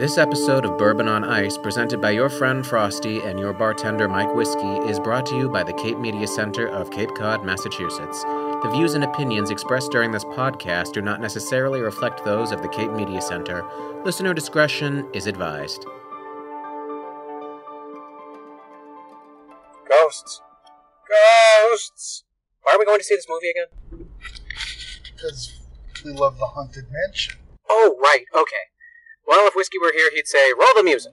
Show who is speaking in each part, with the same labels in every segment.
Speaker 1: This episode of Bourbon on Ice, presented by your friend Frosty and your bartender Mike Whiskey, is brought to you by the Cape Media Center of Cape Cod, Massachusetts. The views and opinions expressed during this podcast do not necessarily reflect those of the Cape Media Center. Listener discretion is advised.
Speaker 2: Ghosts. Ghosts. Why are we going to see this movie again?
Speaker 3: because we love the haunted mansion.
Speaker 2: Oh, right. Okay. Well, if Whiskey were here, he'd say, roll the music.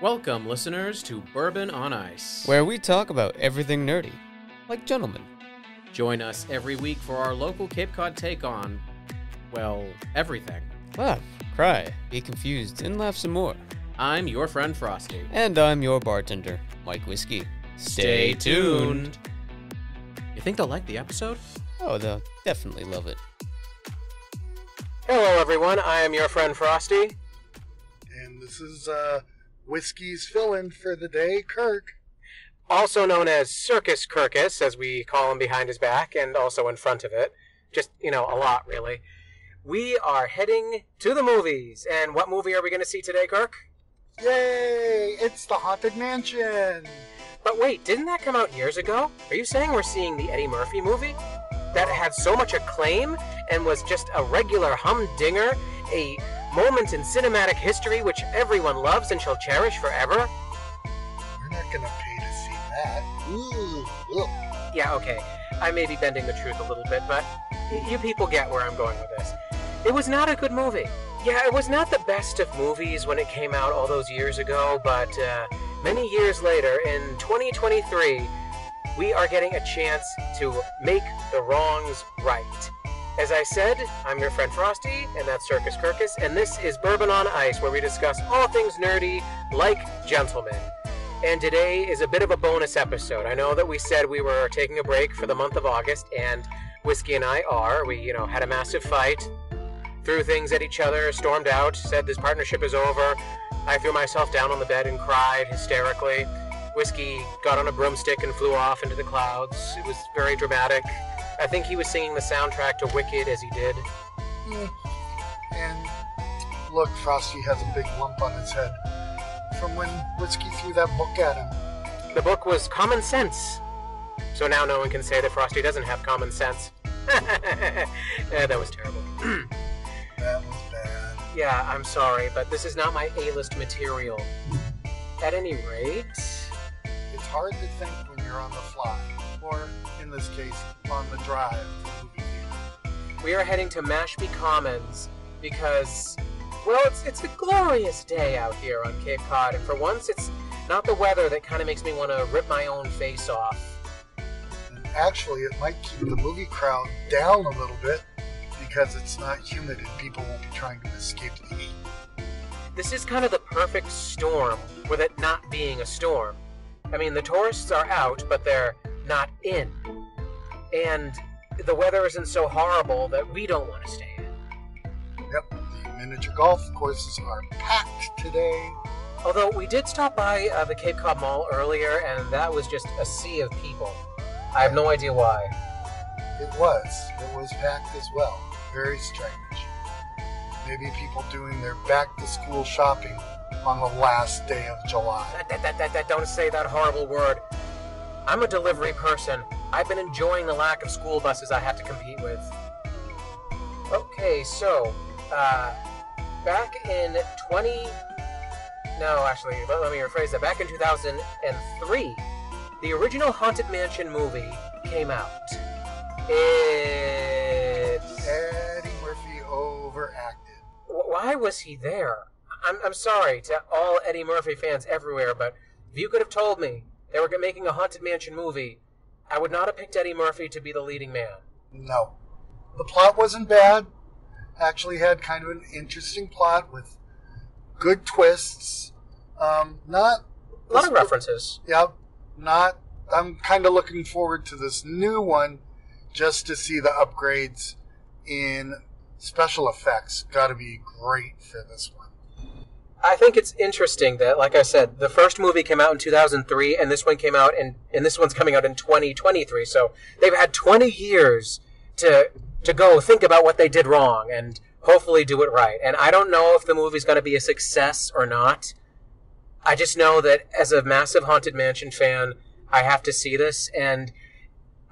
Speaker 1: Welcome, listeners, to Bourbon on Ice.
Speaker 4: where we talk about everything nerdy, like gentlemen.
Speaker 1: Join us every week for our local Cape Cod take on, well, everything.
Speaker 4: Laugh, cry, be confused, and laugh some more.
Speaker 1: I'm your friend Frosty.
Speaker 4: And I'm your bartender, Mike Whiskey.
Speaker 1: Stay tuned. You think they'll like the episode?
Speaker 4: Oh, they'll definitely love it.
Speaker 2: Hello, everyone. I am your friend Frosty.
Speaker 3: And this is uh, Whiskey's fill in for the day, Kirk.
Speaker 2: Also known as Circus Kirkus, as we call him behind his back and also in front of it. Just, you know, a lot, really. We are heading to the movies. And what movie are we going to see today, Kirk?
Speaker 3: Yay! It's the haunted mansion.
Speaker 2: But wait, didn't that come out years ago? Are you saying we're seeing the Eddie Murphy movie? That had so much acclaim and was just a regular humdinger, a moment in cinematic history which everyone loves and shall cherish forever?
Speaker 3: We're not gonna pay to see that. Ooh, ugh.
Speaker 2: Yeah, okay. I may be bending the truth a little bit, but you people get where I'm going with this. It was not a good movie. Yeah, it was not the best of movies when it came out all those years ago, but uh, many years later, in 2023, we are getting a chance to make the wrongs right. As I said, I'm your friend Frosty, and that's Circus Kirkus, and this is Bourbon on Ice, where we discuss all things nerdy like gentlemen. And today is a bit of a bonus episode. I know that we said we were taking a break for the month of August, and Whiskey and I are. We, you know, had a massive fight, threw things at each other, stormed out, said this partnership is over. I threw myself down on the bed and cried hysterically. Whiskey got on a broomstick and flew off into the clouds. It was very dramatic. I think he was singing the soundtrack to Wicked as he did.
Speaker 3: Hmm. And look, Frosty has a big lump on his head from when Whiskey threw that book at him.
Speaker 2: The book was Common Sense. So now no one can say that Frosty doesn't have common sense. Eh, that was terrible.
Speaker 3: That was bad.
Speaker 2: Yeah, I'm sorry, but this is not my A-list material. At any rate,
Speaker 3: It's hard to think when you're on the fly, or in this case, on the drive to the movie theater.
Speaker 2: we are heading to Mashpee Commons because, well, it's it's a glorious day out here on Cape Cod, and for once, it's not the weather that kind of makes me want to rip my own face off.
Speaker 3: And actually, it might keep the movie crowd down a little bit because it's not humid and people won't be trying to escape the heat.
Speaker 2: This is kind of the perfect storm, with it not being a storm. I mean, the tourists are out, but they're not in. And the weather isn't so horrible that we don't want to stay in.
Speaker 3: Yep, the miniature golf courses are packed today.
Speaker 2: Although we did stop by uh, the Cape Cod Mall earlier, and that was just a sea of people. I have no idea why.
Speaker 3: It was. It was packed as well. Very strange. Maybe people doing their back to school shopping on the last day of July.
Speaker 2: That, that, that, that, don't say that horrible word. I'm a delivery person. I've been enjoying the lack of school buses I have to compete with. Okay, so, uh, back in 20. No, actually, let, let me rephrase that. Back in 2003, the original Haunted Mansion movie came out. It's. Why was he there? I'm, I'm sorry to all Eddie Murphy fans everywhere, but if you could have told me they were making a Haunted Mansion movie, I would not have picked Eddie Murphy to be the leading man.
Speaker 3: No. The plot wasn't bad. Actually had kind of an interesting plot with good twists. Um, not
Speaker 2: A lot of references.
Speaker 3: Yep. Not. I'm kind of looking forward to this new one just to see the upgrades in special effects. Got to be great for this one.
Speaker 2: I think it's interesting that, like I said, the first movie came out in 2003, and this one came out, in, and this one's coming out in 2023. So they've had 20 years to to go think about what they did wrong and hopefully do it right. And I don't know if the movie's going to be a success or not. I just know that as a massive Haunted Mansion fan, I have to see this, and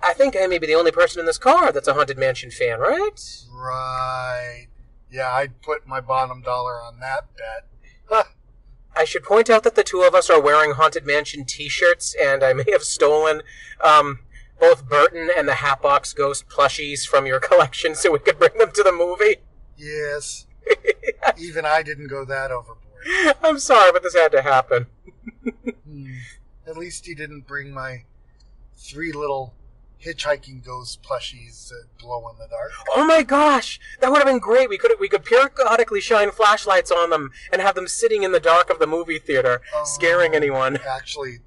Speaker 2: I think I may be the only person in this car that's a Haunted Mansion fan, right?
Speaker 3: Right. Yeah, I'd put my bottom dollar on that bet.
Speaker 2: I should point out that the two of us are wearing Haunted Mansion T-shirts, and I may have stolen um, both Burton and the Hatbox Ghost plushies from your collection so we could bring them to the movie.
Speaker 3: Yes. Even I didn't go that overboard.
Speaker 2: I'm sorry, but this had to happen.
Speaker 3: Hmm. At least you didn't bring my three little hitchhiking ghost plushies that glow in the dark.
Speaker 2: Oh my gosh, that would have been great. We could we could periodically shine flashlights on them and have them sitting in the dark of the movie theater, oh, scaring
Speaker 3: Oh,
Speaker 2: anyone.
Speaker 3: Actually,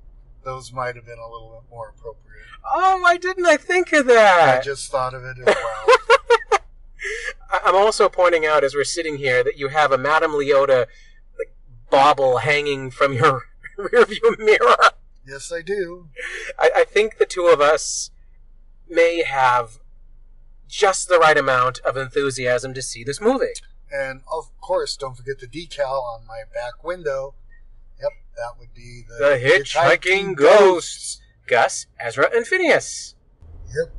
Speaker 3: those might have been a little bit more appropriate.
Speaker 2: Oh, why didn't I think of that?
Speaker 3: I just thought of it as well.
Speaker 2: I'm also pointing out as we're sitting here that you have a Madame Leota like, bauble hanging from your rearview mirror.
Speaker 3: yes, I do.
Speaker 2: I, I think the two of us may have just the right amount of enthusiasm to see this movie.
Speaker 3: And of course, don't forget the decal on my back window. Yep, that would be the,
Speaker 2: The Hitchhiking Ghosts. Gus, Ezra, and Phineas.
Speaker 3: Yep.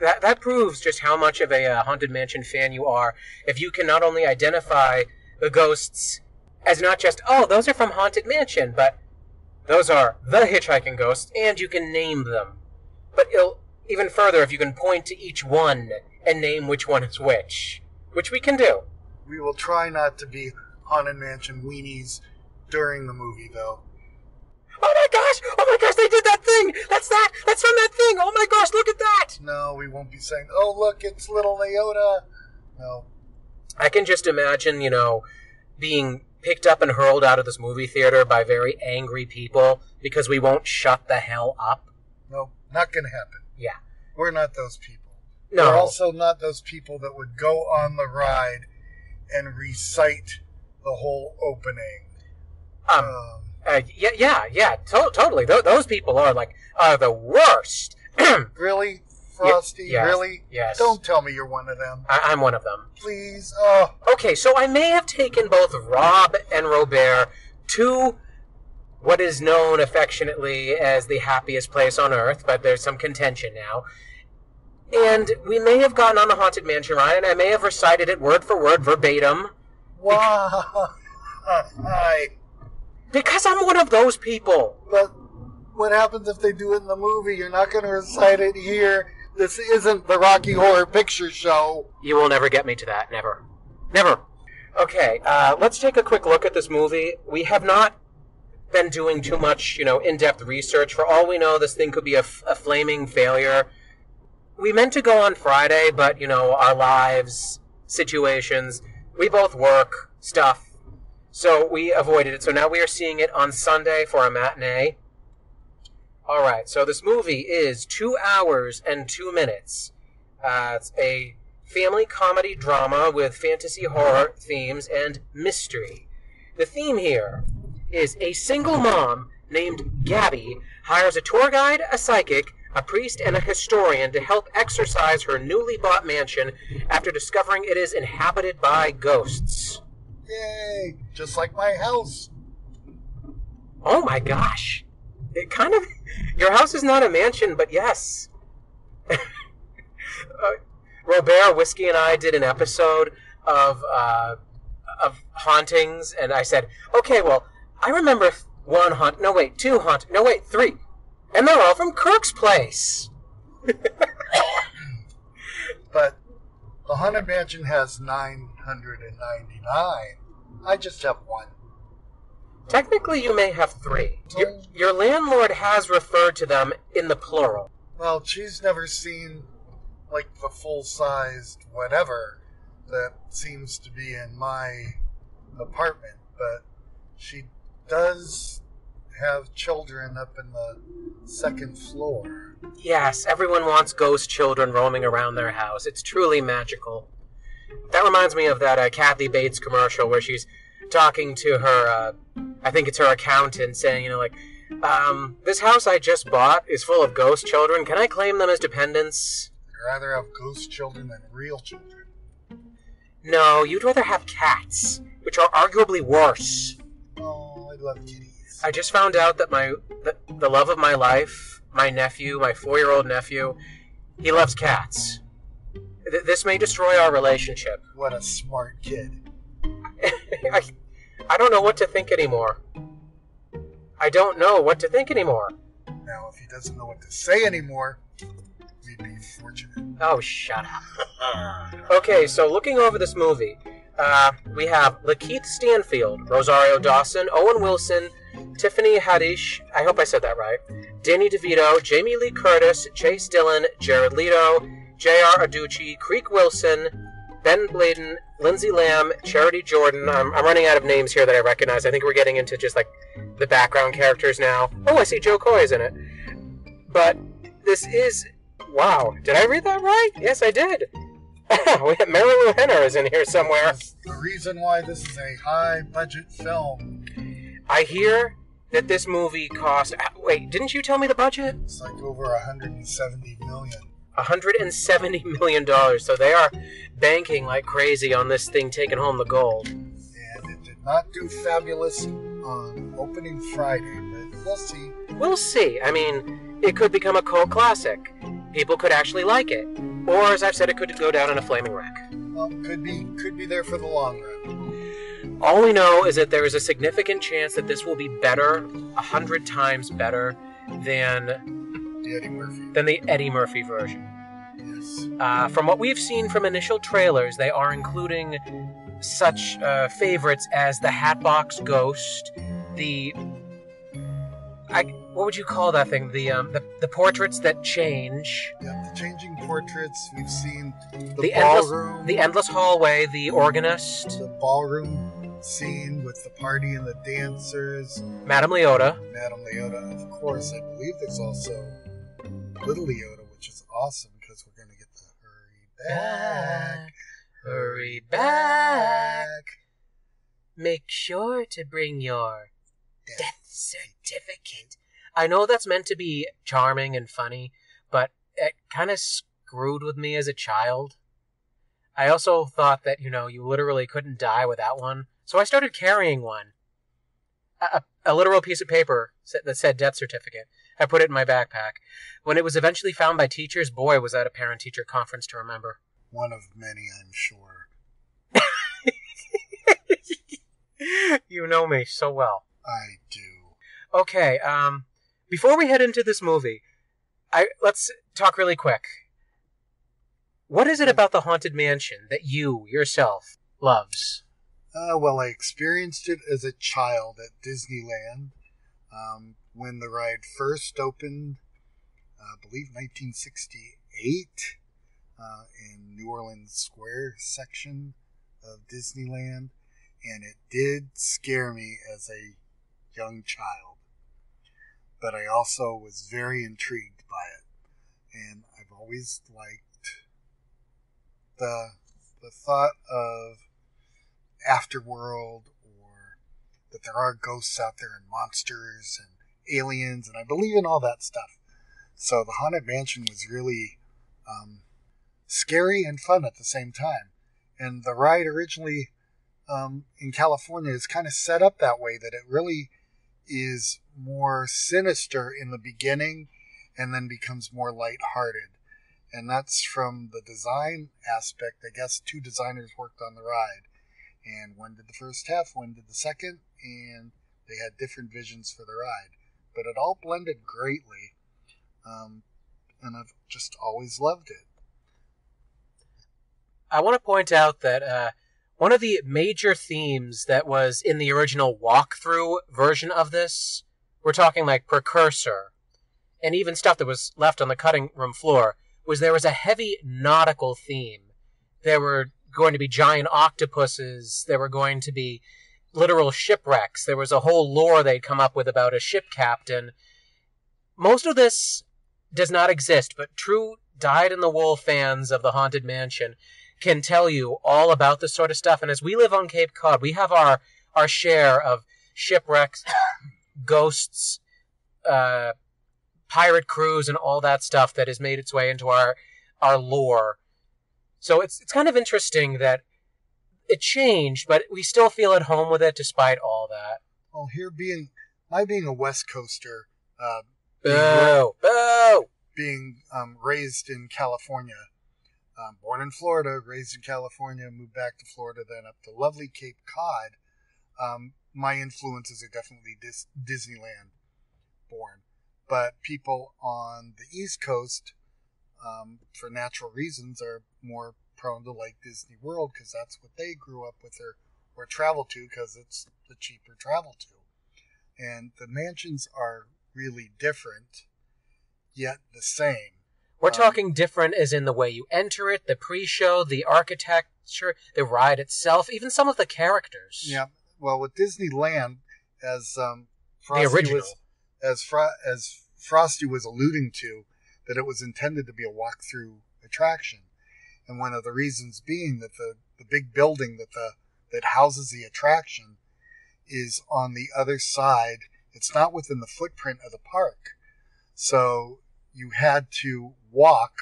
Speaker 2: That, that proves just how much of a uh, Haunted Mansion fan you are if you can not only identify the ghosts as not just, oh, those are from Haunted Mansion, but those are the hitchhiking ghosts, and you can name them. But il- even further, if you can point to each one and name which one is which, which we can do.
Speaker 3: We will try not to be Haunted Mansion weenies during the movie, though.
Speaker 2: Oh my gosh! Oh my gosh! They did that thing! That's that! That's from that thing! Oh my gosh! Look at that!
Speaker 3: No, we won't be saying, "Oh, look, it's little Leota." No,
Speaker 2: I can just imagine, you know, being picked up and hurled out of this movie theater by very angry people because we won't shut the hell up.
Speaker 3: no, not gonna happen.
Speaker 2: Yeah.
Speaker 3: We're not those people.
Speaker 2: No.
Speaker 3: We're also not those people that would go on the ride and recite the whole opening.
Speaker 2: um,
Speaker 3: Um,
Speaker 2: uh, yeah, yeah, yeah, to- totally. Th- those people are like, are the worst.
Speaker 3: Really, Frosty?
Speaker 2: yes,
Speaker 3: Really?
Speaker 2: yes.
Speaker 3: Don't tell me you're one of them,
Speaker 2: I'm one of them.
Speaker 3: please. Oh,
Speaker 2: Okay, so I may have taken both Rob and Robert to what is known affectionately as the happiest place on earth, but there's some contention now. And we may have gotten on the Haunted Mansion and I may have recited it word for word, verbatim,
Speaker 3: why?
Speaker 2: because I'm one of those people.
Speaker 3: But what happens if they do it in the movie? You're not going to recite it here. This isn't the Rocky Horror Picture Show.
Speaker 2: You will never get me to that. Never. Never. Okay, uh, let's take a quick look at this movie. We have not been doing too much, you know, in-depth research. For all we know, this thing could be a, f- a flaming failure. We meant to go on Friday, but, you know, our lives, situations, we both work, stuff. So we avoided it. So now we are seeing it on Sunday for a matinee. All right, so this movie is two hours and two minutes. Uh, it's a family comedy drama with fantasy horror themes and mystery. The theme here is a single mom named Gabby hires a tour guide, a psychic, a priest, and a historian to help exorcise her newly bought mansion after discovering it is inhabited by ghosts.
Speaker 3: Yay! Just like my house.
Speaker 2: Oh my gosh. It kind of. Your house is not a mansion, but yes. uh, Robert, Whiskey, and I did an episode of, uh, of hauntings, and I said, okay, well, I remember one haunt. No, wait, two haunt. No, wait, three. And they're all from Kirk's place.
Speaker 3: But the Haunted Mansion has 999. I just have one.
Speaker 2: Technically, you may have three. Your, your landlord has referred to them in the plural.
Speaker 3: Well, she's never seen like the full sized whatever that seems to be in my apartment, but she does have children up in the second floor.
Speaker 2: Yes, everyone wants ghost children roaming around their house. It's truly magical. That reminds me of that uh, Kathy Bates commercial where she's talking to her, uh, I think it's her accountant, saying, you know, like, um, this house I just bought is full of ghost children. Can I claim them as dependents?
Speaker 3: I'd rather have ghost children than real children.
Speaker 2: No, you'd rather have cats, which are arguably worse.
Speaker 3: I love kitties.
Speaker 2: I just found out that my the, the love of my life, my nephew, my four-year-old nephew, he loves cats. Th- this may destroy our relationship.
Speaker 3: What a smart kid.
Speaker 2: I, I don't know what to think anymore. I don't know what to think anymore.
Speaker 3: Now, if he doesn't know what to say anymore, we'd be fortunate.
Speaker 2: Oh, shut up. Okay, so looking over this movie, uh, we have Lakeith Stanfield, Rosario Dawson, Owen Wilson, Tiffany Haddish, I hope I said that right, Danny DeVito, Jamie Lee Curtis, Chase Dillon, Jared Leto, J.R. Adduci, Creek Wilson, Ben Bladen, Lindsay Lamb, Charity Jordan. I'm, I'm running out of names here that I recognize. I think we're getting into just like the background characters now. Oh, I see Jo Koy is in it. But this is wow. Did I read that right? Yes, I did. we have Marilu Henner is in here somewhere.
Speaker 3: The reason why this is a high budget film.
Speaker 2: I hear that this movie cost. Wait, didn't you tell me the budget?
Speaker 3: It's like over 170 million.
Speaker 2: 170 million dollars. So they are banking like crazy on this thing taking home the gold.
Speaker 3: And it did not do fabulous on opening Friday, but we'll see.
Speaker 2: We'll see. I mean, it could become a cult classic. People could actually like it. Or, as I've said, it could go down in a flaming wreck.
Speaker 3: Well, could be could be there for the long run.
Speaker 2: All we know is that there is a significant chance that this will be better, a hundred times better, than
Speaker 3: The Eddie Murphy.
Speaker 2: than the Eddie Murphy version.
Speaker 3: Yes.
Speaker 2: Uh, from what we've seen from initial trailers, they are including such uh, favorites as the Hatbox Ghost, the I, what would you call that thing? The um, the, the portraits that change,
Speaker 3: Yeah, the changing portraits. We've seen the,
Speaker 2: The endless-
Speaker 3: ballroom.
Speaker 2: the endless hallway, the organist,
Speaker 3: the ballroom scene with the party and the dancers.
Speaker 2: Madame Leota.
Speaker 3: Madame Leota, of course. I believe there's also Little Leota, which is awesome because we're going to get the hurry back.
Speaker 2: hurry back. Make sure to bring your death certificate. I know that's meant to be charming and funny, but it kind of screwed with me as a child. I also thought that, you know, you literally couldn't die without one, so I started carrying one. A, a, a literal piece of paper that said death certificate. I put it in my backpack. When it was eventually found by teachers, boy, was that a parent teacher conference to remember.
Speaker 3: One of many, I'm sure.
Speaker 2: you know me so well.
Speaker 3: I do.
Speaker 2: Okay, um, before we head into this movie, I let's talk really quick. What is it about the haunted mansion that you yourself loves?
Speaker 3: Uh, well, I experienced it as a child at Disneyland um, when the ride first opened, uh, I believe 1968, uh, in New Orleans Square section of Disneyland, and it did scare me as a young child. But I also was very intrigued by it, and I've always liked the the thought of afterworld or that there are ghosts out there and monsters and aliens and i believe in all that stuff. So the haunted mansion was really um, scary and fun at the same time. And the ride originally um, in california is kind of set up that way that it really is more sinister in the beginning and then becomes more lighthearted and that's from the design aspect i guess two designers worked on the ride and one did the first half, one did the second, and they had different visions for the ride. But it all blended greatly, um, and I've just always loved it.
Speaker 2: I want to point out that uh, one of the major themes that was in the original walkthrough version of this, we're talking like precursor, and even stuff that was left on the cutting room floor, was there was a heavy nautical theme. There were going to be giant octopuses. There were going to be literal shipwrecks. There was a whole lore they'd come up with about a ship captain. Most of this does not exist, but true dyed in the wool fans of the Haunted Mansion can tell you all about this sort of stuff. And as we live on Cape Cod, we have our our share of shipwrecks, ghosts, uh, pirate crews, and all that stuff that has made its way into our our lore. So it's it's kind of interesting that it changed, but we still feel at home with it despite all that.
Speaker 3: Well, here being my being a West Coaster, uh,
Speaker 2: Boo! Boo!
Speaker 3: being um, raised in California, um, born in Florida, raised in California, moved back to Florida, then up to lovely Cape Cod. Um, my influences are definitely Dis- Disneyland born, but people on the East Coast, um, for natural reasons, are more prone to like Disney World because that's what they grew up with or or travel to because it's the cheaper travel to. And the mansions are really different, yet the same.
Speaker 2: We're
Speaker 3: Um,
Speaker 2: talking different as in the way you enter it, the pre-show, the architecture, the ride itself, even some of the characters.
Speaker 3: Yeah. Well, with Disneyland, as um,
Speaker 2: The
Speaker 3: Frosty
Speaker 2: original.
Speaker 3: was, as Fro- as Frosty was alluding to, that it was intended to be a walk-through attraction, and one of the reasons being that the the big building that the that houses the attraction is on the other side. It's not within the footprint of the park, so you had to walk.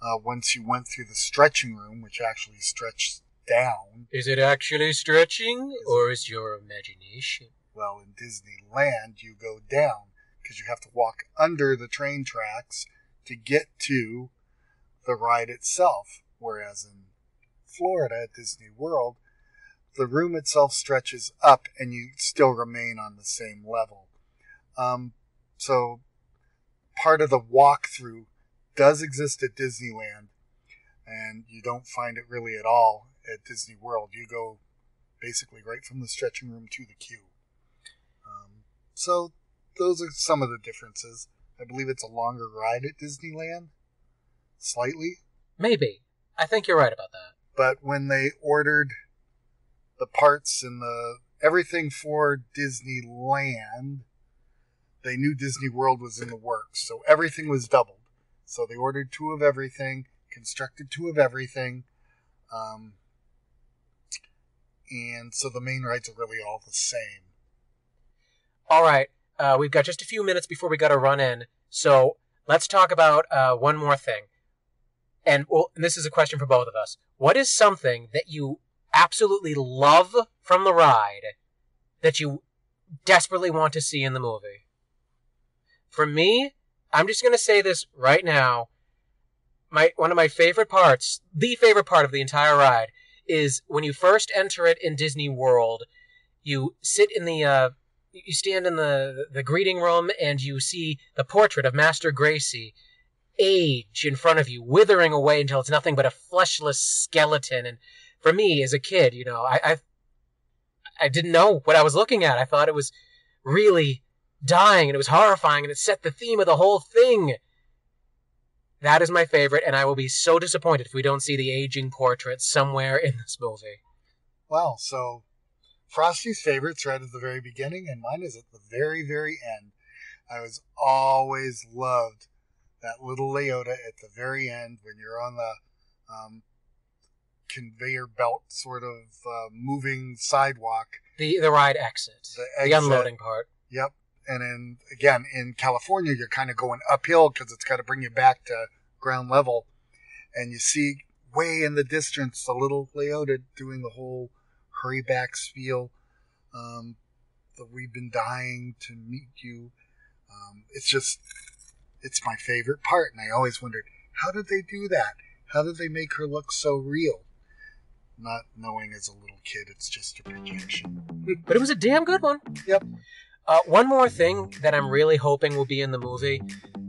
Speaker 3: Uh, once you went through the stretching room, which actually stretched down,
Speaker 2: Is it actually stretching, or is your imagination?
Speaker 3: Well, in Disneyland, you go down because you have to walk under the train tracks to get to the ride itself. Whereas in Florida at Disney World, the room itself stretches up and you still remain on the same level. Um, so part of the walkthrough does exist at Disneyland, and you don't find it really at all at Disney World. You go basically right from the stretching room to the queue. Um, so those are some of the differences. I believe it's a longer ride at Disneyland, slightly.
Speaker 2: Maybe. I think you're right about that.
Speaker 3: But when they ordered the parts and the everything for Disneyland, they knew Disney World was in the works, so everything was doubled. So they ordered two of everything, constructed two of everything, um, and so the main rides are really all the same.
Speaker 2: All right, uh, we've got just a few minutes before we got to run in, so let's talk about uh, one more thing. And, well, and this is a question for both of us. What is something that you absolutely love from the ride that you desperately want to see in the movie? For me, I'm just going to say this right now. My one of my favorite parts, the favorite part of the entire ride, is when you first enter it in Disney World. You sit in the uh, you stand in the the greeting room and you see the portrait of Master Gracey age in front of you, withering away until it's nothing but a fleshless skeleton. And for me, as a kid, you know, I I, I didn't know what I was looking at. I thought it was really dying and it was horrifying and it set the theme of the whole thing. That is my favorite, and I will be so disappointed if we don't see the aging portrait somewhere in this movie.
Speaker 3: Well, so Frosty's favorite's right at the very beginning, and mine is at the very, very end. I was always loved that little Leota at the very end when you're on the um, conveyor belt sort of uh, moving sidewalk.
Speaker 2: The the ride exit,
Speaker 3: The
Speaker 2: the unloading part.
Speaker 3: Yep. And then again, in California, you're kind of going uphill because it's got to bring you back to ground level. And you see way in the distance the little Leota doing the whole hurry back spiel. Um, that we've been dying to meet you. Um, it's just, it's my favorite part. And I always wondered, how did they do that? How did they make her look so real? Not knowing as a little kid, it's just a projection.
Speaker 2: but it was a damn good one.
Speaker 3: Yep.
Speaker 2: Uh, one more thing that I'm really hoping will be in the movie,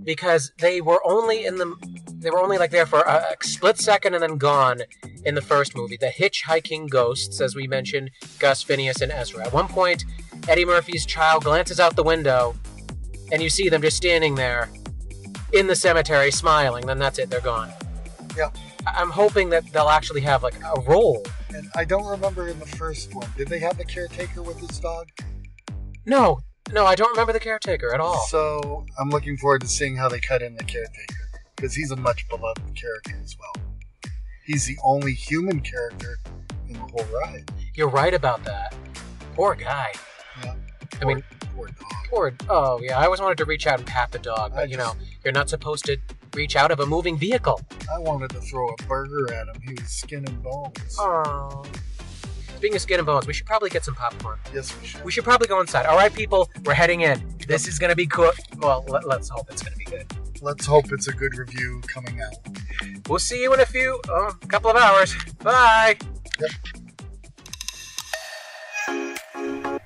Speaker 2: because they were only in the they were only like there for a, a split second and then gone in the first movie. The hitchhiking ghosts, as we mentioned, Gus, Phineas, and Ezra. At one point, Eddie Murphy's child glances out the window, and you see them just standing there in the cemetery, smiling. Then that's it; they're gone. Yeah. I'm hoping that they'll actually have like a role.
Speaker 3: And I don't remember in the first one, did they have the caretaker with his dog?
Speaker 2: No, no, I don't remember the caretaker at all.
Speaker 3: So I'm looking forward to seeing how they cut in the caretaker because he's a much beloved character as well. He's the only human character in the whole ride.
Speaker 2: You're right about that. Poor guy.
Speaker 3: Yeah.
Speaker 2: I mean,
Speaker 3: Poor dog.
Speaker 2: poor. Oh yeah, I always wanted to reach out and pat the dog, but
Speaker 3: I
Speaker 2: you
Speaker 3: just-
Speaker 2: know, you're not supposed to reach out of a moving vehicle.
Speaker 3: I wanted to throw a burger at him. He was skin and bones.
Speaker 2: Oh. Speaking of skin and bones, we should probably get some popcorn.
Speaker 3: Yes, we should.
Speaker 2: We should probably go inside. All right, people, we're heading in. This is gonna be cool. Well, let, let's hope it's gonna be good.
Speaker 3: Let's hope it's a good review coming out.
Speaker 2: We'll see you in a few, oh, couple of hours. Bye.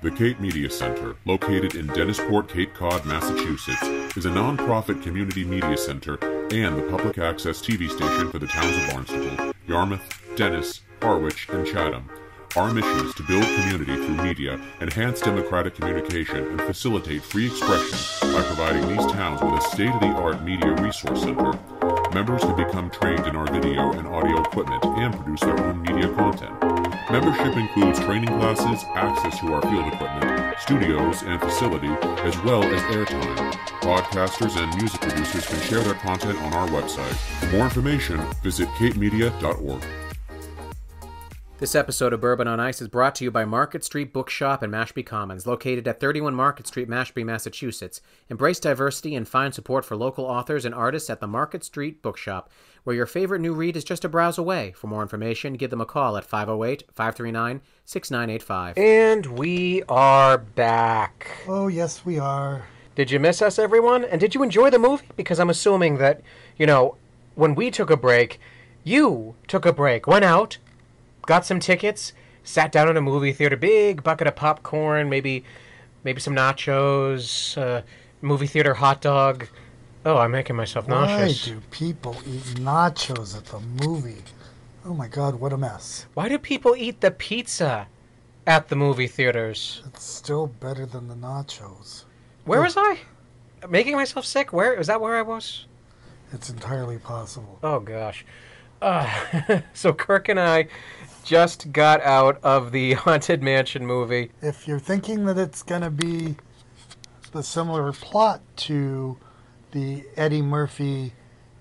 Speaker 5: The Cape Media Center, located in Dennisport, Cape Cod, Massachusetts, is a non-profit community media center and the public access TV station for the towns of Barnstable, Yarmouth, Dennis, Harwich, and Chatham. Our mission is to build community through media, enhance democratic communication, and facilitate free expression by providing these towns with a state-of-the-art media resource center. Members can become trained in our video and audio equipment and produce their own media content. Membership includes training classes, access to our field equipment, studios and facility, as well as airtime. Podcasters and music producers can share their content on our website. For more information, visit capemedia.org.
Speaker 1: This episode of Bourbon on Ice is brought to you by Market Street Bookshop in Mashpee Commons, located at 31 Market Street, Mashpee, Massachusetts. Embrace diversity and find support for local authors and artists at the Market Street Bookshop, where your favorite new read is just a browse away. For more information, give them a call at 508 539 6985.
Speaker 2: And we are back.
Speaker 3: Oh, yes, we are.
Speaker 2: Did you miss us, everyone? And did you enjoy the movie? Because I'm assuming that, you know, when we took a break, you took a break, went out, got some tickets, sat down in a movie theater, big bucket of popcorn, maybe, maybe some nachos, uh, movie theater hot dog. Oh, I'm making myself nauseous.
Speaker 3: Why do people eat nachos at the movie? Oh my god, what a mess.
Speaker 2: Why do people eat the pizza at the movie theaters?
Speaker 3: It's still better than the nachos.
Speaker 2: Where was I? Making myself sick? Where is that? Where I was?
Speaker 3: It's entirely possible.
Speaker 2: Oh gosh. Uh, so Kirk and I just got out of the Haunted Mansion movie.
Speaker 3: If you're thinking that it's going to be the similar plot to the Eddie Murphy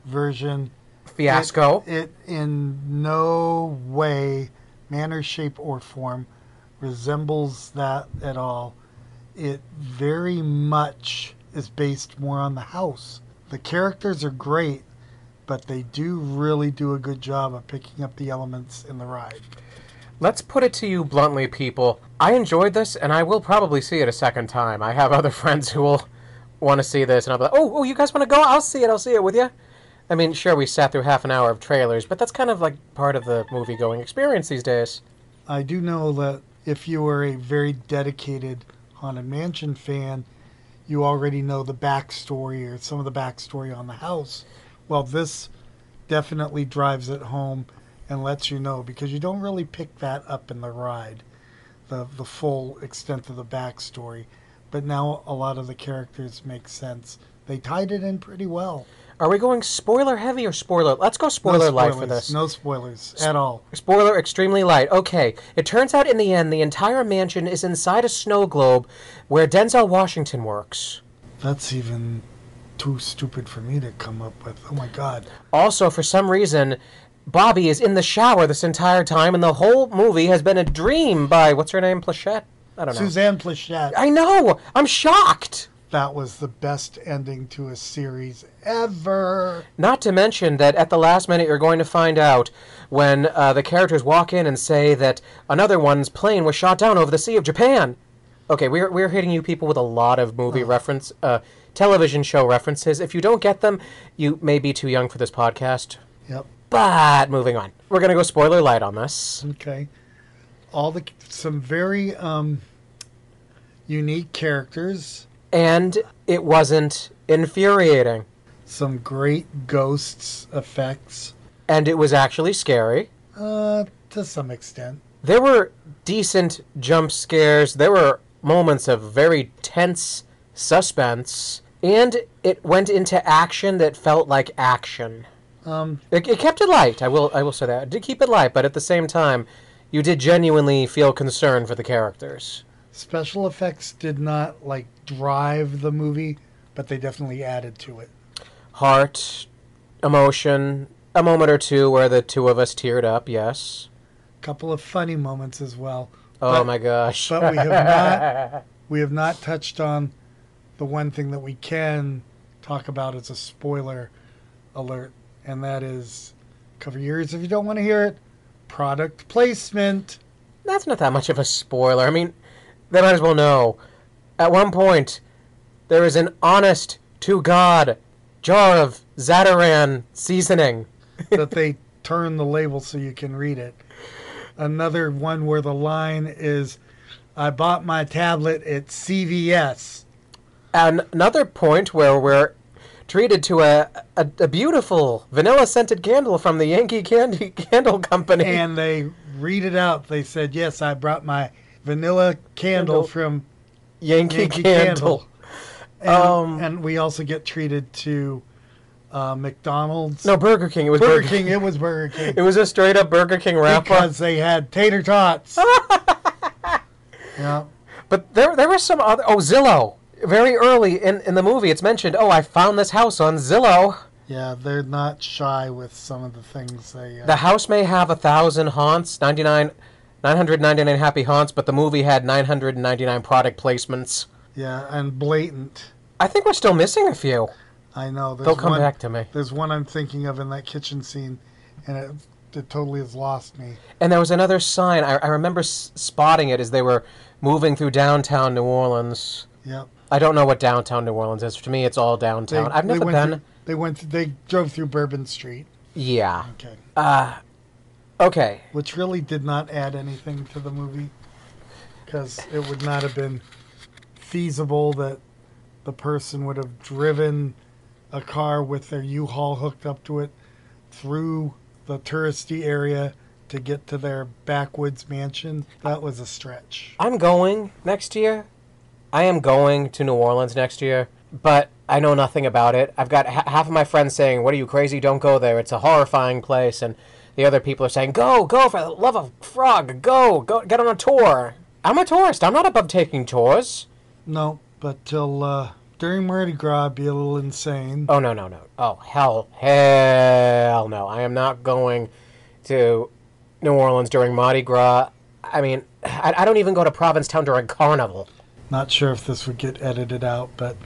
Speaker 3: version,
Speaker 2: Fiasco.
Speaker 3: It, it in no way, manner, shape, or form resembles that at all. It very much is based more on the house. The characters are great, but they do really do a good job of picking up the elements in the ride.
Speaker 2: Let's put it to you bluntly, people. I enjoyed this, and I will probably see it a second time. I have other friends who will want to see this, and I'll be like, "Oh, oh, you guys want to go? I'll see it. I'll see it with you." I mean, sure, we sat through half an hour of trailers, but that's kind of like part of the movie-going experience these days.
Speaker 3: I do know that if you are a very dedicated Haunted Mansion fan, you already know the backstory or some of the backstory on the house. Well, this definitely drives it home and lets you know because you don't really pick that up in the ride, the the full extent of the backstory. But now a lot of the characters make sense. They tied it in pretty well.
Speaker 2: Are we going spoiler heavy or spoiler? Let's go spoiler
Speaker 3: no
Speaker 2: light for this.
Speaker 3: No spoilers at all.
Speaker 2: Spoiler extremely light. Okay, it turns out in the end, the entire mansion is inside a snow globe where Denzel Washington works.
Speaker 3: That's even too stupid for me to come up with. Oh my god.
Speaker 2: Also, for some reason, Bobby is in the shower this entire time, and the whole movie has been a dream by what's her name, Pleshette? I don't know.
Speaker 3: Suzanne Pleshette.
Speaker 2: I know. I'm shocked.
Speaker 3: That was the best ending to a series ever.
Speaker 2: Not to mention that at the last minute, you're going to find out when uh, the characters walk in and say that another one's plane was shot down over the Sea of Japan. Okay, we're, we're hitting you people with a lot of movie reference, uh, television show references. If you don't get them, you may be too young for this podcast.
Speaker 3: Yep.
Speaker 2: But moving on, we're gonna go spoiler light on this.
Speaker 3: Okay. All the some very um unique characters,
Speaker 2: And it wasn't infuriating,
Speaker 3: some great ghosts effects,
Speaker 2: and it was actually scary.
Speaker 3: uh to some extent.
Speaker 2: There were decent jump scares. There were moments of very tense suspense, and it went into action that felt like action.
Speaker 3: Um
Speaker 2: It, it kept it light. I will. I will say that. It did keep it light, but at the same time, you did genuinely feel concern for the characters.
Speaker 3: special effects did not like drive the movie, but they definitely added to it.
Speaker 2: Heart, emotion, a moment or two where the two of us teared up. Yes.
Speaker 3: a couple of funny moments as well.
Speaker 2: Oh
Speaker 3: But-
Speaker 2: my gosh.
Speaker 3: but we have not we have not touched on the one thing that we can talk about is a spoiler alert, and that is cover your ears if you don't want to hear it. Product placement.
Speaker 2: That's not that much of a spoiler. I mean, they might as well know. At one point, there is an honest to God jar of Zatarain seasoning.
Speaker 3: that they turn the label so you can read it. Another one where the line is, "I bought my tablet at CVS."
Speaker 2: And another point where we're treated to a, a, a beautiful vanilla scented candle from the Yankee Candy Candle Company.
Speaker 3: And they read it out. They said, "Yes, I brought my vanilla candle,
Speaker 2: Candle.
Speaker 3: from
Speaker 2: Yankee,
Speaker 3: Yankee
Speaker 2: Candle.
Speaker 3: Candle." And,
Speaker 2: Um,
Speaker 3: and we also get treated to uh, McDonald's.
Speaker 2: No, Burger King. It was
Speaker 3: Burger King. It was Burger King
Speaker 2: It was a straight up Burger King wrap
Speaker 3: because they had tater tots. yeah.
Speaker 2: But there, there were some other. Oh, Zillow. Very early in, in the movie, it's mentioned. Oh, I found this house on Zillow.
Speaker 3: Yeah, they're not shy with some of the things they. Uh,
Speaker 2: The house may have a thousand haunts, 99, 999 happy haunts, but the movie had 999 product placements.
Speaker 3: yeah, and blatant.
Speaker 2: I think we're still missing a few.
Speaker 3: I know.
Speaker 2: They'll come
Speaker 3: one,
Speaker 2: back to me.
Speaker 3: There's one I'm thinking of in that kitchen scene, and it, it totally has lost me.
Speaker 2: And there was another sign. I, I remember s- spotting it as they were moving through downtown New Orleans.
Speaker 3: Yep.
Speaker 2: I don't know what downtown New Orleans is. To me, it's all downtown. I've never been.
Speaker 3: Through, they went. Through, they drove through Bourbon Street.
Speaker 2: Yeah.
Speaker 3: Okay.
Speaker 2: Uh, okay.
Speaker 3: Which really did not add anything to the movie, because it would not have been feasible that the person would have driven a car with their U-Haul hooked up to it through the touristy area to get to their backwoods mansion. That was a stretch.
Speaker 2: I'm going next year. I am going to New Orleans next year, but I know nothing about it. I've got ha- half of my friends saying, "What are you crazy? Don't go there. It's a horrifying place." And the other people are saying, "Go, go for the love of frog. Go, go get on a tour." I'm a tourist. I'm not above taking tours.
Speaker 3: No, but till uh, during Mardi Gras, it'd be a little insane.
Speaker 2: Oh no, no, no. Oh hell, hell no. I am not going to New Orleans during Mardi Gras. I mean, I, I don't even go to Provincetown during Carnival.
Speaker 3: Not sure if this would get edited out, but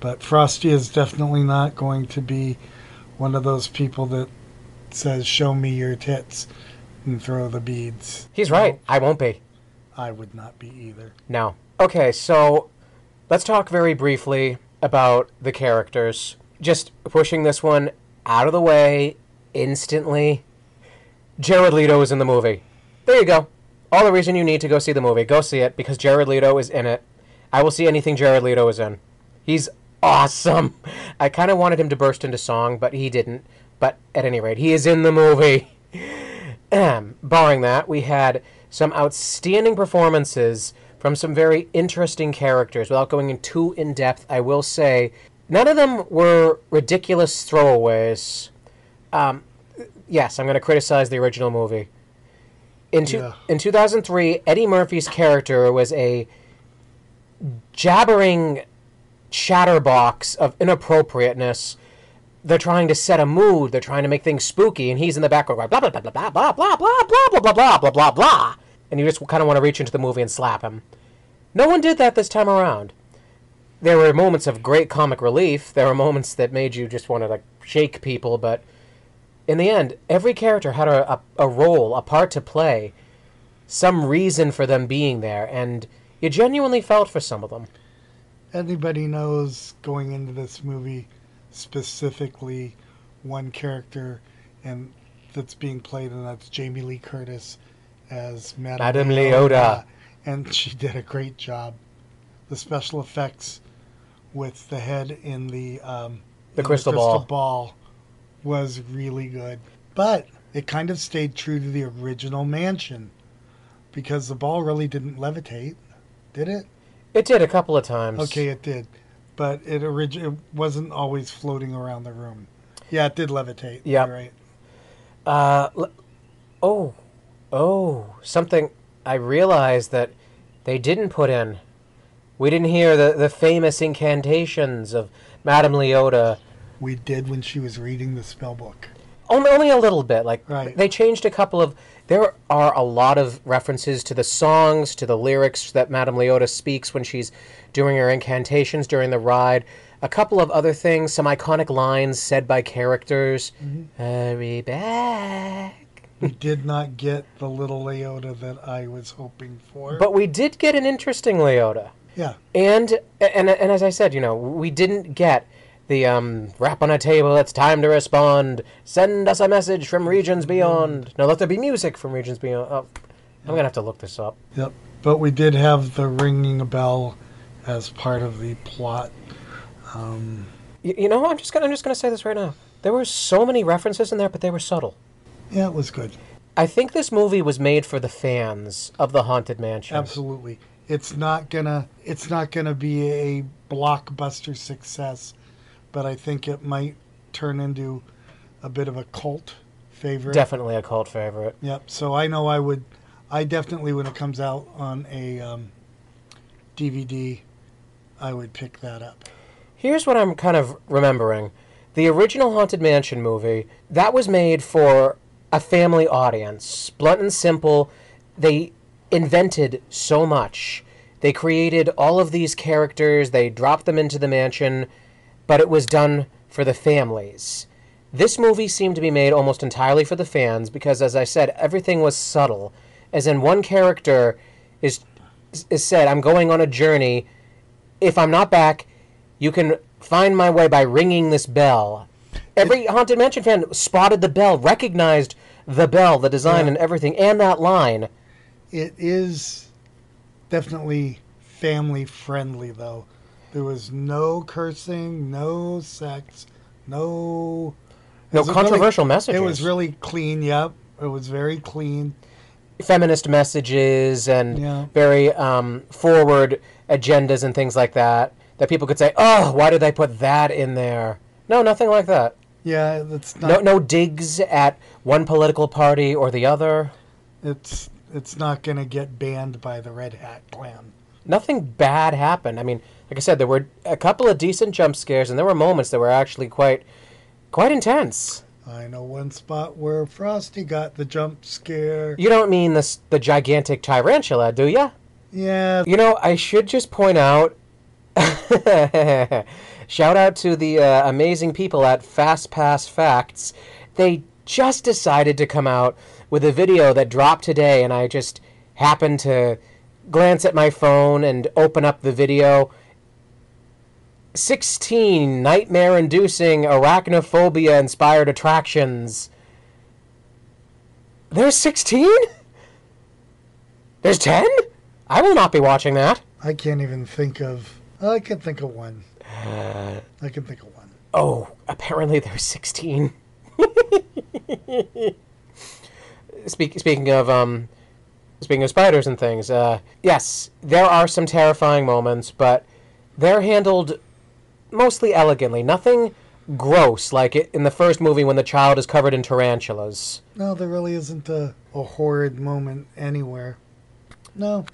Speaker 3: but Frosty is definitely not going to be one of those people that says "Show me your tits" and throw the beads.
Speaker 2: He's right. I won't be.
Speaker 3: I would not be either.
Speaker 2: No. Okay, so let's talk very briefly about the characters. Just pushing this one out of the way instantly. Jared Leto is in the movie. There you go. All the reason you need to go see the movie. Go see it because Jared Leto is in it. I will see anything Jared Leto is in. He's awesome. I kind of wanted him to burst into song, but he didn't. But at any rate, he is in the movie. Barring that, we had some outstanding performances from some very interesting characters. Without going in too in depth, I will say none of them were ridiculous throwaways. Um, yes, I'm going to criticize the original movie. In, two,
Speaker 3: Yeah.
Speaker 2: in 2003, Eddie Murphy's character was a jabbering chatterbox of inappropriateness. They're trying to set a mood. They're trying to make things spooky, and he's in the background going blah blah blah blah blah blah blah blah blah blah blah blah blah blah blah, and you just kind of want to reach into the movie and slap him. No one did that this time around. There were moments of great comic relief. There were moments that made you just want to like shake people, but in the end, every character had a, a, a role, a part to play, some reason for them being there, and you genuinely felt for some of them.
Speaker 3: Anybody knows going into this movie specifically one character and that's being played, and that's Jamie Lee Curtis as Madame,
Speaker 2: Madame Leota.
Speaker 3: and she did a great job. The special effects with the head in the um,
Speaker 2: The
Speaker 3: in
Speaker 2: crystal ball.
Speaker 3: ball was really good, but it kind of stayed true to the original mansion because the ball really didn't levitate, did it?
Speaker 2: It did a couple of times.
Speaker 3: Okay, it did, but it orig- it wasn't always floating around the room. Yeah, it did levitate. Yeah, right.
Speaker 2: Uh, l- oh, oh, something I realized that they didn't put in. We didn't hear the, the famous incantations of Madame Leota.
Speaker 3: We did when she was reading the spell book.
Speaker 2: only only a little bit. Like
Speaker 3: Right.
Speaker 2: they changed a couple of. There are a lot of references to the songs, to the lyrics that Madame Leota speaks when she's doing her incantations during the ride. A couple of other things, some iconic lines said by characters. Mm-hmm. Hurry back.
Speaker 3: We did not get the little Leota that I was hoping for.
Speaker 2: But we did get an interesting Leota.
Speaker 3: yeah,
Speaker 2: And and and as I said, you know, we didn't get the um, rap on a table. It's time to respond. Send us a message from regions beyond. No, let there be music from regions beyond. Oh, I'm gonna have to look this up.
Speaker 3: yep. But we did have the ringing a bell as part of the plot. Um,
Speaker 2: You, you know, I'm just gonna I'm just gonna say this right now. There were so many references in there, but they were subtle.
Speaker 3: yeah, it was good.
Speaker 2: I think this movie was made for the fans of the Haunted Mansion.
Speaker 3: Absolutely. It's not gonna it's not gonna be a blockbuster success, but I think it might turn into a bit of a cult favorite.
Speaker 2: Definitely a cult favorite.
Speaker 3: Yep. So I know I would I definitely when it comes out on a um, DVD I would pick that up.
Speaker 2: Here's what I'm kind of remembering. The original Haunted Mansion movie, that was made for a family audience. Blunt and simple, they invented so much. They created all of these characters, they dropped them into the mansion, but it was done for the families. This movie seemed to be made almost entirely for the fans because, as I said, everything was subtle. As in, one character is is said, "I'm going on a journey. If I'm not back, you can find my way by ringing this bell." Every Haunted Mansion fan spotted the bell, recognized the bell, the design,
Speaker 3: Yeah.
Speaker 2: and everything, and that line.
Speaker 3: It is definitely family friendly though. There was no cursing, no sex, no
Speaker 2: No
Speaker 3: was really-
Speaker 2: controversial messages.
Speaker 3: It was really clean, yep. It was very clean.
Speaker 2: feminist messages and
Speaker 3: Yeah.
Speaker 2: very um, forward agendas and things like that. That people could say, "Oh, why did they put that in there?" No, nothing like that.
Speaker 3: Yeah, that's
Speaker 2: No, no digs at one political party or the other.
Speaker 3: it's it's not gonna get banned by the Red Hat clan.
Speaker 2: Nothing bad happened. I mean, like I said, there were a couple of decent jump scares, and there were moments that were actually quite, quite intense.
Speaker 3: I know one spot where Frosty got the jump scare.
Speaker 2: You don't mean this the gigantic tarantula, do ya?
Speaker 3: Yeah,
Speaker 2: You know, I should just point out. shout out to the uh, amazing people at Fast Pass Facts. They just decided to come out with a video that dropped today, and I just happened to glance at my phone and open up the video. 16 nightmare inducing arachnophobia inspired attractions. There's 16? There's 10? I will not be watching that.
Speaker 3: I can't even think of. I can think of one. I can think of one.
Speaker 2: Oh, apparently there's 16. Speak, speaking of um, speaking of spiders and things, uh, yes, there are some terrifying moments, but they're handled mostly elegantly. Nothing gross like it in the first movie when the child is covered in tarantulas.
Speaker 3: No, there really isn't a, a horrid moment anywhere. No,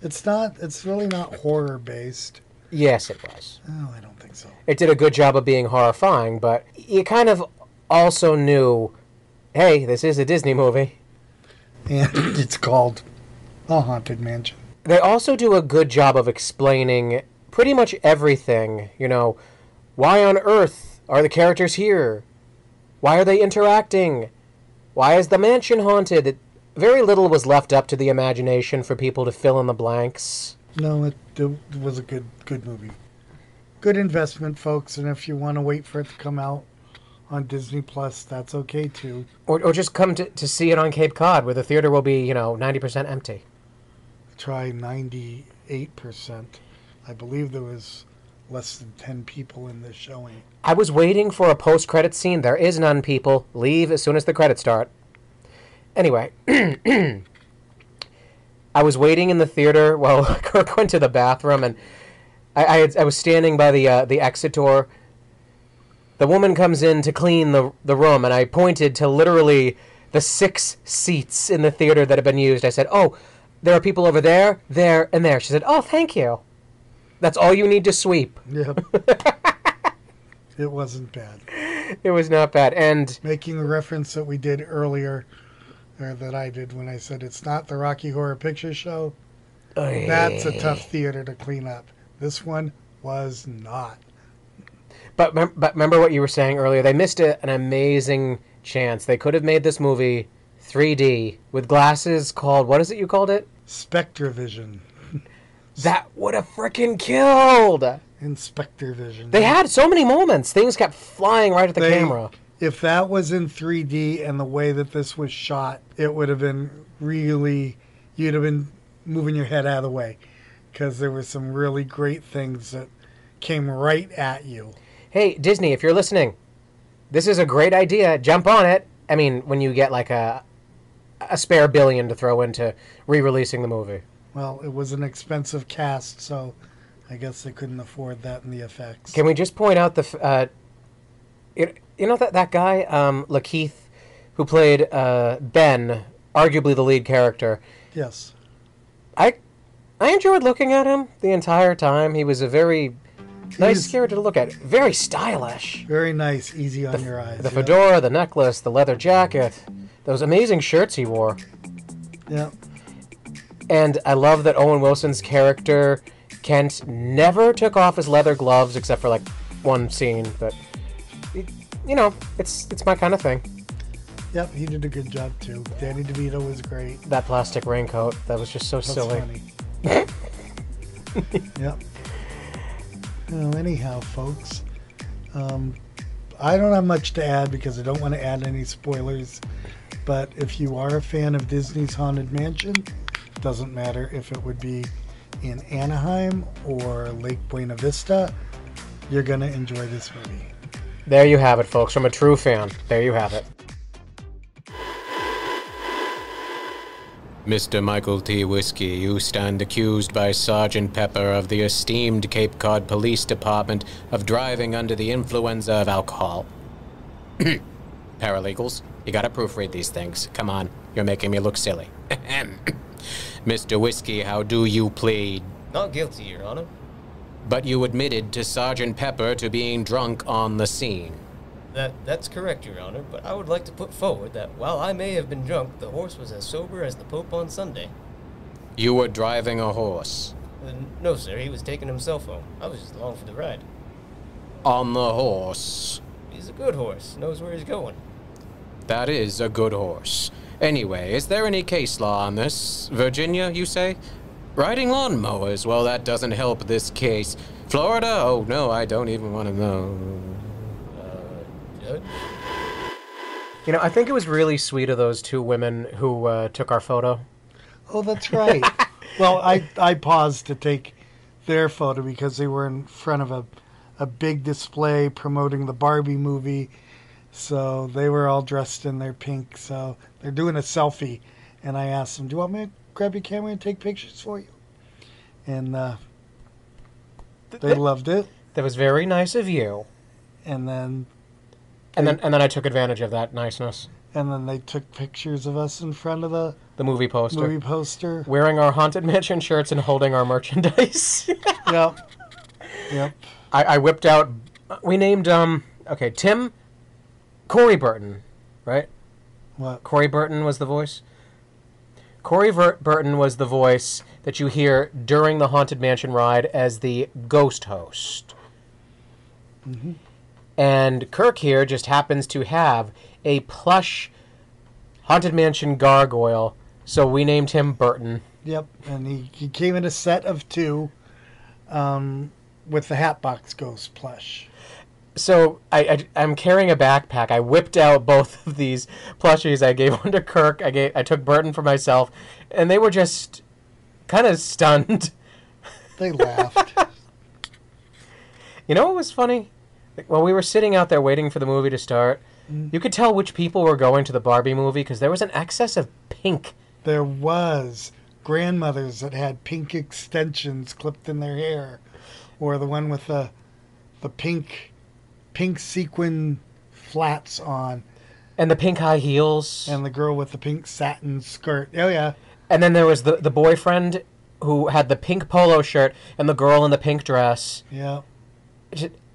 Speaker 3: it's not. It's really not horror based.
Speaker 2: Yes, it was.
Speaker 3: Oh, I don't think so.
Speaker 2: It did a good job of being horrifying, but you kind of also knew, hey, this is a Disney movie.
Speaker 3: And it's called A Haunted Mansion.
Speaker 2: they also do a good job of explaining pretty much everything. You know, why on earth are the characters here? Why are they interacting? Why is the mansion haunted? Very little was left up to the imagination for people to fill in the blanks.
Speaker 3: No, it, it was a good good movie. Good investment, folks. And if you want to wait for it to come out on Disney Plus, that's okay too.
Speaker 2: Or, or just come to, to see it on Cape Cod, where the theater will be, you know, 90% empty.
Speaker 3: Try ninety eight percent. I believe there was less than ten people in this showing.
Speaker 2: I was waiting for a post credit scene. There is none, people. Leave as soon as the credits start. Anyway, I was waiting in the theater while Kirk went to the bathroom, and I, I, had, I was standing by the uh, the exit door. The woman comes in to clean the the room, and I pointed to literally the six seats in the theater that had been used. I said, "Oh, there are people over there, there, and there." She said, "Oh, thank you. That's all you need to sweep."
Speaker 3: Yep. it wasn't bad.
Speaker 2: it was not bad. And
Speaker 3: Making the reference that we did earlier, or that I did when I said it's not the Rocky Horror Picture Show. That's a tough theater to clean up. This one was not.
Speaker 2: But, but remember what you were saying earlier. They missed a, an amazing chance. They could have made this movie 3D with glasses called what is it you called it?
Speaker 3: Spectre Vision.
Speaker 2: That would have freaking killed.
Speaker 3: Inspector Vision.
Speaker 2: They had so many moments. Things kept flying right at the
Speaker 3: They-
Speaker 2: camera.
Speaker 3: if that was in 3D and the way that this was shot, it would have been really, you'd have been moving your head out of the way because there were some really great things that came right at you.
Speaker 2: Hey, Disney, if you're listening, this is a great idea. Jump on it. I mean, when you get like a a spare billion to throw into re-releasing the movie.
Speaker 3: Well, it was an expensive cast, so I guess they couldn't afford that in the effects.
Speaker 2: Can we just point out the uh, you, you know that that guy um, LaKeith who played uh, Ben, arguably the lead character.
Speaker 3: yes.
Speaker 2: I I enjoyed looking at him the entire time. He was a very nice
Speaker 3: He's-
Speaker 2: character to look at. Very stylish.
Speaker 3: Very nice, easy on your eyes.
Speaker 2: The
Speaker 3: yeah.
Speaker 2: fedora, the necklace, the leather jacket, those amazing shirts he wore.
Speaker 3: Yeah.
Speaker 2: And I love that Owen Wilson's character, Kent, never took off his leather gloves except for like one scene. But it- you know, it's it's my kind of thing.
Speaker 3: Yep, he did a good job too. Danny DeVito was great.
Speaker 2: That plastic raincoat that was just so
Speaker 3: That's
Speaker 2: silly.
Speaker 3: funny. yep. Well, anyhow, folks, um, I don't have much to add because I don't want to add any spoilers. But if you are a fan of Disney's Haunted Mansion, doesn't matter if it would be in Anaheim or Lake Buena Vista, you're gonna enjoy this movie.
Speaker 2: There you have it, folks. From a true fan. There you have it.
Speaker 1: Mr. Michael T. Whiskey, you stand accused by Sergeant Pepper of the esteemed Cape Cod Police Department of driving under the influence of alcohol. Paralegals, you gotta proofread these things. Come on, you're making me look silly. Mr. Whiskey, how do you plead?
Speaker 4: Not guilty, Your Honor.
Speaker 1: But you admitted to Sergeant Pepper to being drunk on the scene.
Speaker 4: That that's correct, Your Honor, but I would like to put forward that while I may have been drunk, the horse was as sober as the Pope on Sunday.
Speaker 1: You were driving a horse.
Speaker 4: Uh, no, sir, he was taking himself home. I was just along for the ride.
Speaker 1: On the horse.
Speaker 4: He's a good horse, knows where he's going.
Speaker 1: That is a good horse. Anyway, is there any case law on this? Virginia, you say? Riding lawnmowers, well, that doesn't help this case. Florida? Oh, no, I don't even want to know.
Speaker 4: Judge?
Speaker 2: You know, I think it was really sweet of those two women who uh, took our photo.
Speaker 3: Oh, that's right. well, I I paused to take their photo because they were in front of a a big display promoting the Barbie movie. So they were all dressed in their pink. So they're doing a selfie, and I asked them, "Do you want me to grab your camera and take pictures for you?" And uh, they loved it.
Speaker 2: That was very nice of you.
Speaker 3: And then
Speaker 2: And then and then I took advantage of that niceness.
Speaker 3: and then they took pictures of us in front of the
Speaker 2: The movie poster.
Speaker 3: movie poster.
Speaker 2: Wearing our Haunted Mansion shirts and holding our merchandise.
Speaker 3: yep. Yep.
Speaker 2: I, I whipped out. We named um. Okay, Tim. Corey Burton, right?
Speaker 3: What?
Speaker 2: Corey Burton was the voice. Corey Ver- Burton was the voice that you hear during the Haunted Mansion ride as the ghost host. And Kirk here just happens to have a plush Haunted Mansion gargoyle, so we named him Burton.
Speaker 3: Yep, and he, he came in a set of two, um, with the Hatbox Ghost plush.
Speaker 2: So I, I I'm carrying a backpack. I whipped out both of these plushies. I gave one to Kirk. I gave I took Burton for myself, and they were just kind of stunned.
Speaker 3: They laughed.
Speaker 2: You know what was funny? Like, While we were sitting out there waiting for the movie to start, mm. you could tell which people were going to the Barbie movie because there was an excess of pink.
Speaker 3: there was grandmothers that had pink extensions clipped in their hair, or the one with the the pink pink sequin flats on,
Speaker 2: And the pink high heels.
Speaker 3: and the girl with the pink satin skirt. Oh yeah,
Speaker 2: And then there was the, the boyfriend who had the pink polo shirt and the girl in the pink dress.
Speaker 3: yeah.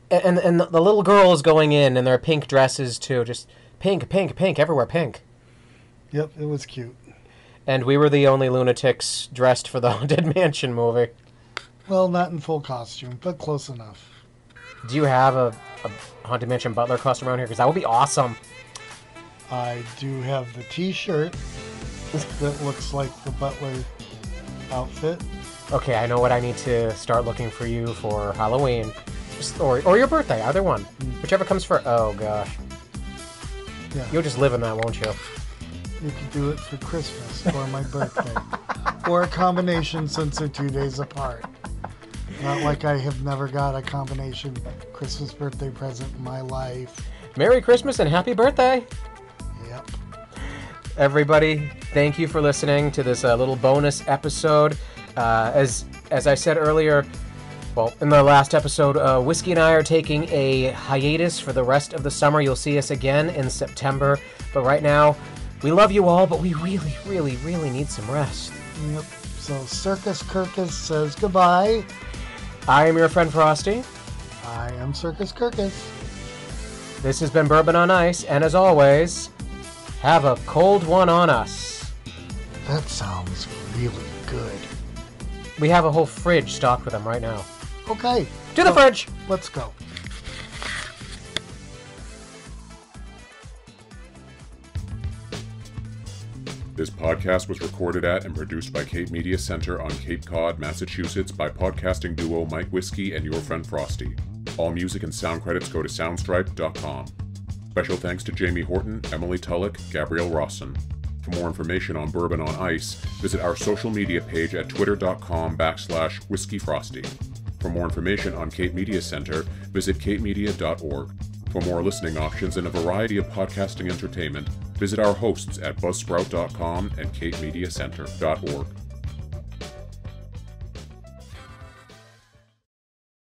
Speaker 2: And and the little girl is going in in their pink dresses too, just pink, pink, pink everywhere, pink.
Speaker 3: Yep, it was cute.
Speaker 2: And we were the only lunatics dressed for the Haunted Mansion movie.
Speaker 3: Well, not in full costume, but close enough.
Speaker 2: Do you have a, a Haunted Mansion butler costume around here? Because that would be awesome.
Speaker 3: I do have the T-shirt that looks like the butler outfit.
Speaker 2: Okay, I know what I need to start looking for you for Halloween, Just- or or your birthday, either one, hmm. whichever comes first. Oh gosh,
Speaker 3: Yeah,
Speaker 2: you'll just live in that, won't you?
Speaker 3: you could do it for Christmas or my birthday, or a combination since they're two days apart. Not like I have never got a combination Christmas birthday present in my life.
Speaker 2: Merry Christmas and happy birthday!
Speaker 3: Yep.
Speaker 2: everybody thank you for listening to this uh, little bonus episode uh, as as i said earlier well in the last episode uh, whiskey and i are taking a hiatus for the rest of the summer you'll see us again in september but right now we love you all but we really really really need some rest
Speaker 3: Yep. So Circus Kirkus says goodbye.
Speaker 2: I am your friend frosty
Speaker 3: I am Circus Kirkus.
Speaker 2: this has been bourbon on ice and as always have a cold one on us
Speaker 3: That sounds really good.
Speaker 2: we have a whole fridge stocked with them right now
Speaker 3: Okay.
Speaker 2: to the
Speaker 3: so
Speaker 2: fridge
Speaker 3: Let's go.
Speaker 5: This podcast was recorded at and produced by Cape Media Center on Cape Cod, Massachusetts by podcasting duo Mike Whiskey and your friend Frosty. All music and sound credits go to soundstripe.com. Special thanks to Jamie Horton, Emily Tulloch, Gabrielle Rawson. For more information on Bourbon on Ice, visit our social media page at twitter.com backslash whiskeyfrosty. For more information on Cape Media Center, visit capemedia.org. For more listening options and a variety of podcasting entertainment, visit our hosts at buzzsprout.com and capemediacenter.org.